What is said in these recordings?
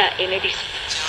data.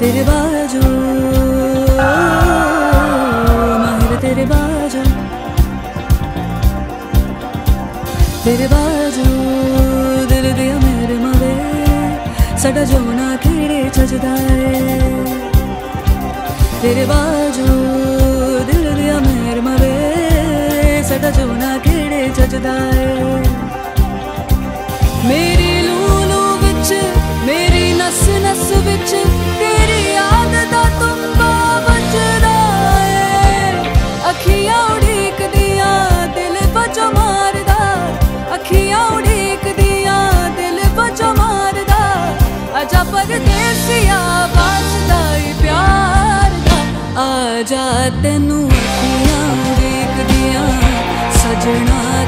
तेरे बाजू। माहिर तेरे बाजू। तेरे बाजू, दिल दिया मेरे। मवे साडा जो ना खेड़े छजदाए तेरे बाजू, दिल दिया मेरे। मवे सड़ा जो ना खेड़े छजदाए ਆਜਾ ਤੈਨੂੰ ਅੱਖੀਆਂ ਉਡੀਕਦੀਆਂ ਸਜਣਾ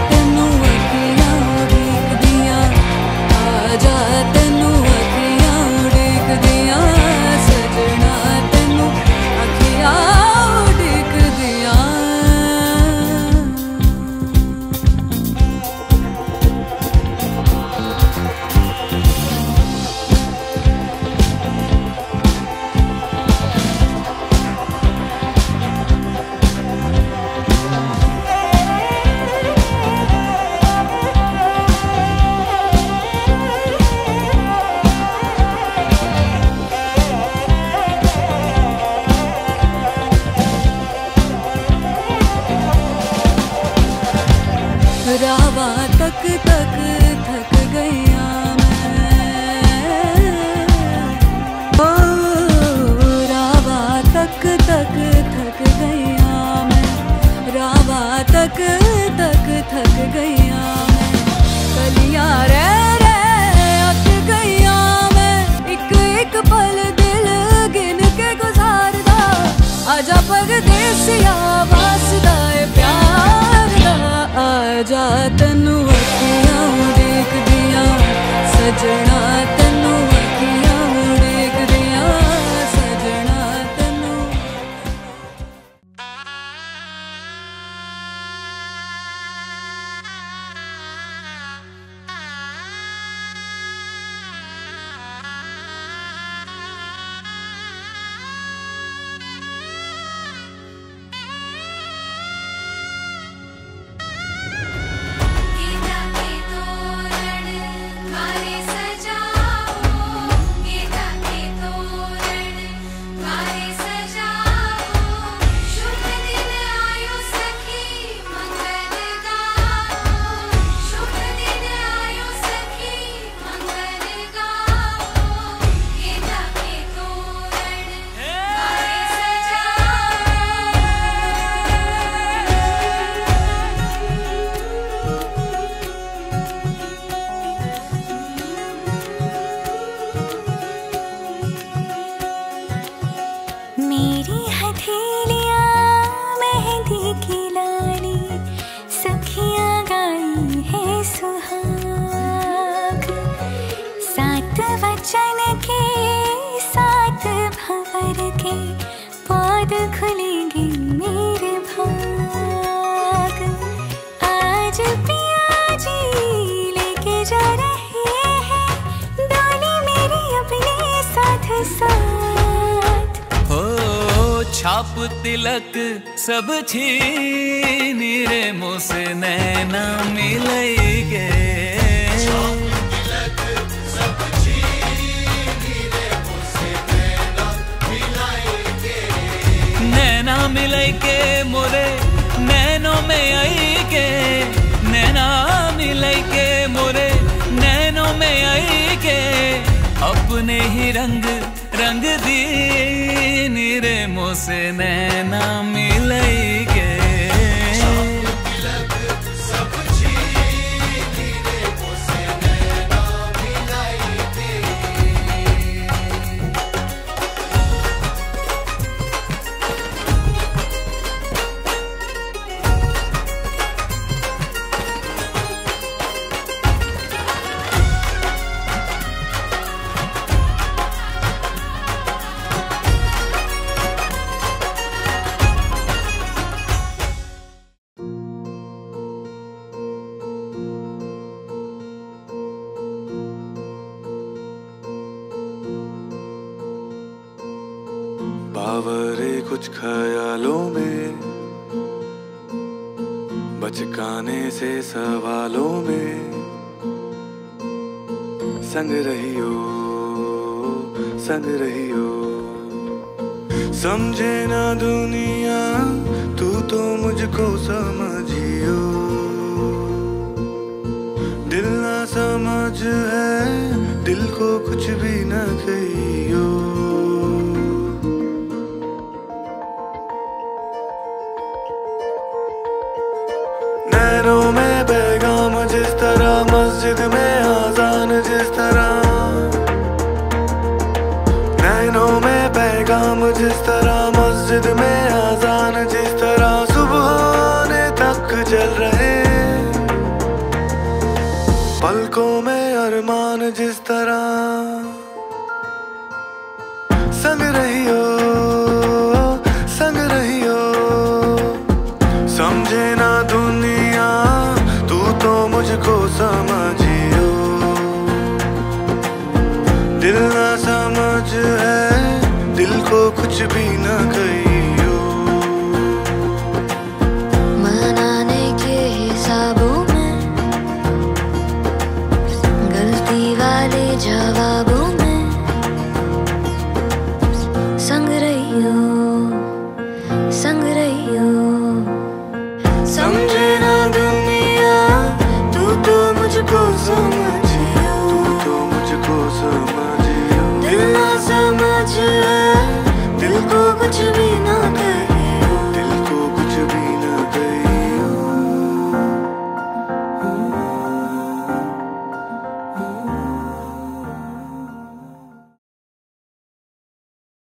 भरावा तक तक थक गया रावा तक तक थक गया रावा तक तक थक गया मैं। कलिया रे रे अक गया मैं। एक एक पल दिल गिन के गुजारदा। आजा परदेसिया जा तनु छाप तिलक सब छीन रे मुझसे नैना मिलैगे। नैना मिलै के मोरे, नैनों में आई के नैना मिलै के मोरे, नैनों में आई के अपने ही रंग रंग दी रे मोसे नैना मिलै बावरे कुछ ख्यालों में बचकाने से सवालों में संग रही हो संग रही हो समझे ना दुनिया, तू तो मुझको समझियो। दिल ना समझ है, दिल को कुछ भी ना कहियो। मस्जिद में आजान जिस तरह। नैनों में पैगाम जिस तरह। मस्जिद में आजान जिस तरह। सुबह तक जल रहे। पलकों में अरमान जिस तरह। संग रही हो दिल ना समझ है दिल को कुछ भी ना कही।